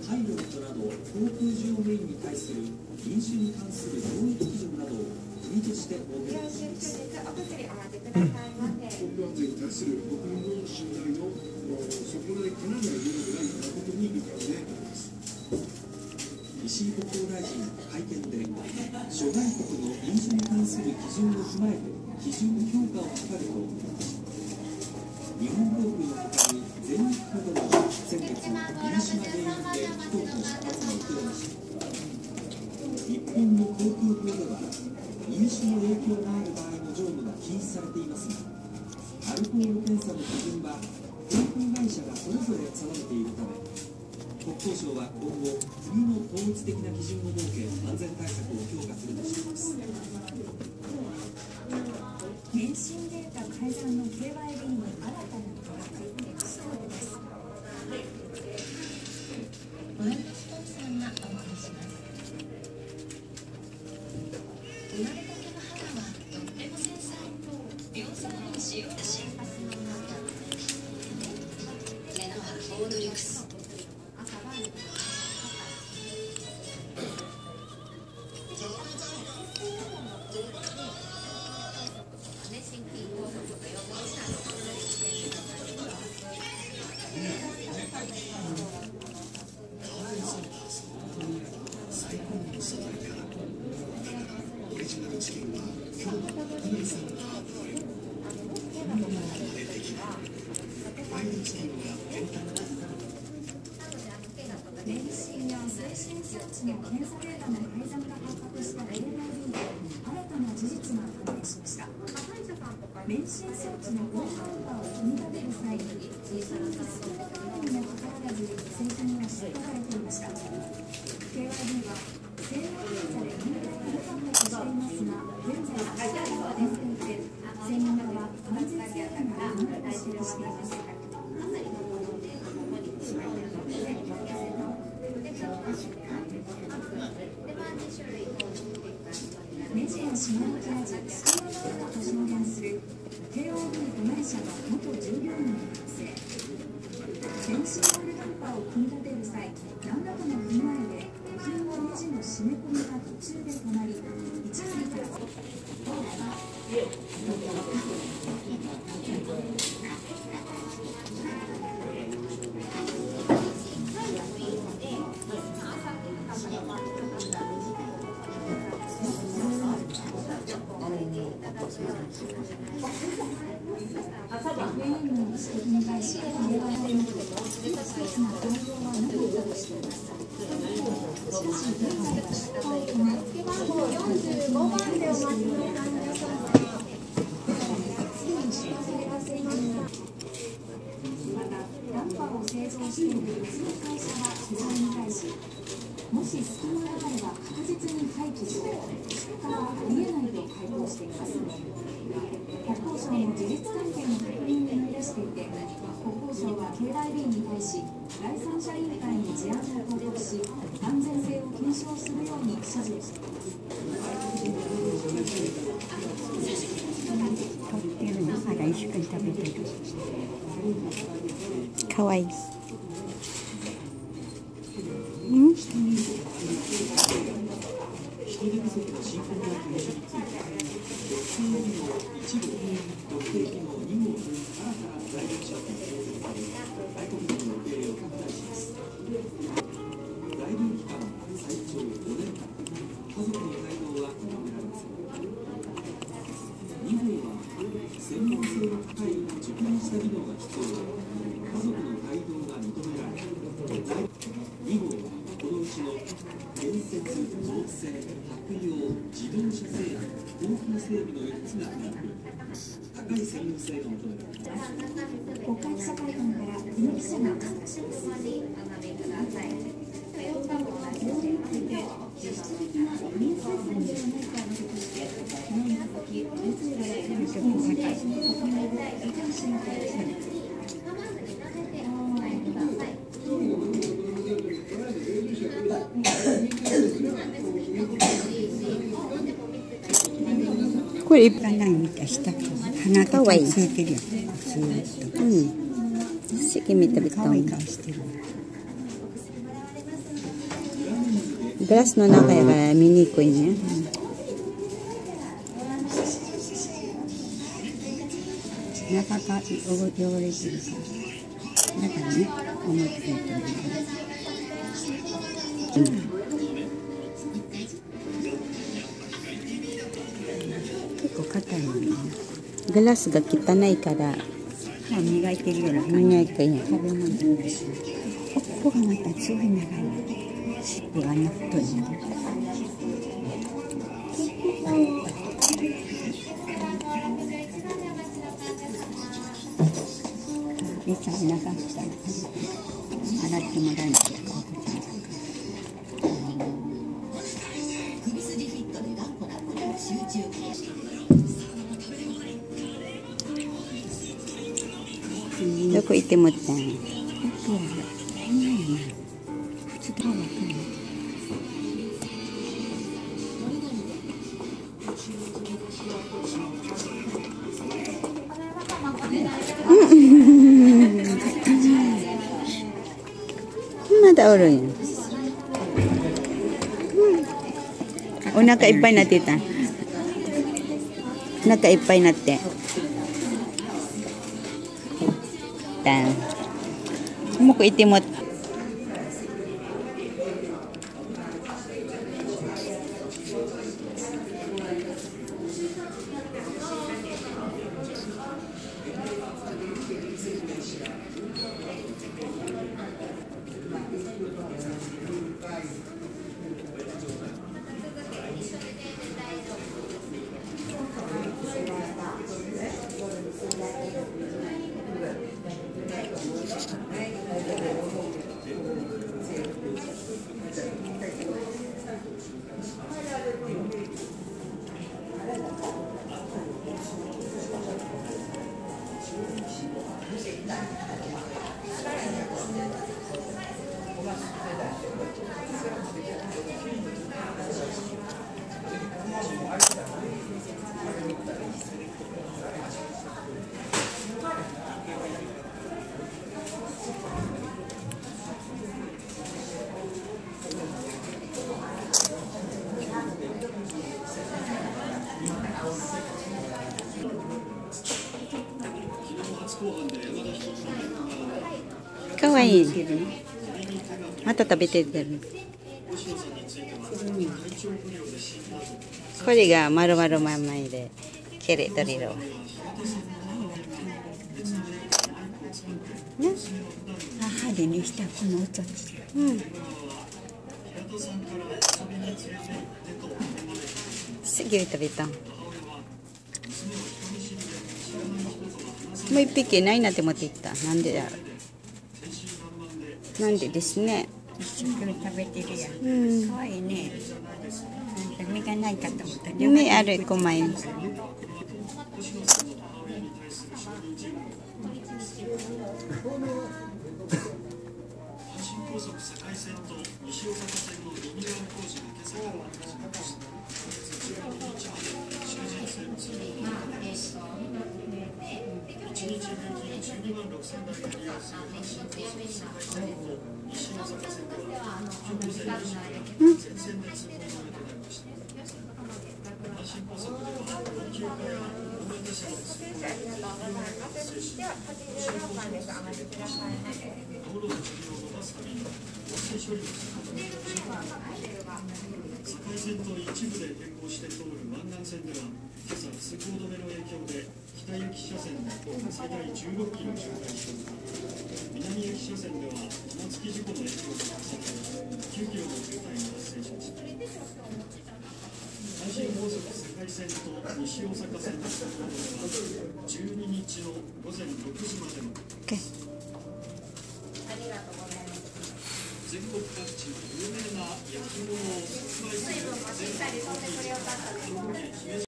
パイロットなど航空乗務員に対する飲酒に関する教育基準などを国として設けています。航空安全に対する国民の信頼の損ないかなわないものでない誠に遺憾であります。石井国交大臣会見で諸外国の飲酒に関する基準を踏まえて基準強化を図ると日本航空の他に全日空とも先月飲酒が原因で飛行機の出発が遅れました日本の航空法では飲酒の影響がある場合の乗務が禁止されていますがアルコール検査の基準は航空会社がそれぞれ定めているため国交省は今後国の統一的な基準を設け安全対策を強化するとしています免震データ改ざんの KYB に新たな疑惑ストールですオランダスポンサーがお送りします。生まれたての肌はとっても繊細両サイドに使用したシンパスのレノアオーの改ざんが発覚した KYB で新たな事実が判明しました。免震装置の高カウンを組み立てる際に実際に進めたにもかかわらず製品が出荷されていました。KYB は制度検査で問題がなかったとしていますが現在は試験が出ていて専門家は安全性にも問題を指摘していますネジや島を切らず隙間があったと証言する KOB 子会社の元従業員の男性電子オールダンパーを組み立てる際何らかの不具合で部品のネジの締め込みが途中で止まり一部から45番でお待ちの患者さんすでに出荷された製品がまたダンパーを製造している別の会社は取材に対しもし隙間があれば確実に廃棄する出荷はありえないと回答しています国交省も事実関係の確認に乗り出していて国交省は KYB に対し第三者委員会に事案を報告し安全性を検証するように指示をしています取ってるのまだ一緒に食べてるかわいい。うん？造成、舶用、自動車整備、航空整備の4つが担い高い専門性が求められます国会記者会館から国記者がお伝えします法令について実質的な移民生産ではないかなどとして昨日に続き自ら選挙権を大臣の国民を議会審議会したこれ一般なんかした鼻がついてるよずっとうん。席見てみた可愛いんだ顔してるグラスの中やから見にくいね。うん中が汚れてるから。だからね、思ってくれてる結構硬いのにな。グラスが汚いから。歯磨いてるような磨いてんや。食べ物。なんですよここがまたすごい長いの尻尾がな太いのえさん長くしたら洗ってもらえないこ行ってもったん。や。普通とは分かん。まだおるん。や。お腹いっぱいなってた。お腹いっぱいなって。だん。もうこ行ってもっかわいい。また食べてる。これがまるまんまいで、ケレドリロ。ね、歯でねしたこのおちょちうん。すぐ食べた。もう一匹ないなって持っていった。なんでだろう。なんでですね。一生懸命食べてるやんうん。かわいいねなんか身がないかと思ったら目ある、こまい。高速堺線と西線の工事が今朝から始まりました道路の寿命を伸ばすために汚染処理の仕方に堺線と一部で並行して通る湾岸線では今朝通行止めの影響で北行き車線で最大16キロ渋滞しており南行き車線では玉突き事故の影響が重なり9キロの渋滞が発生しました阪神高速堺線と西大阪線の通行止めは12日の午前6時までの全国各地の有名な焼き物を出売する全国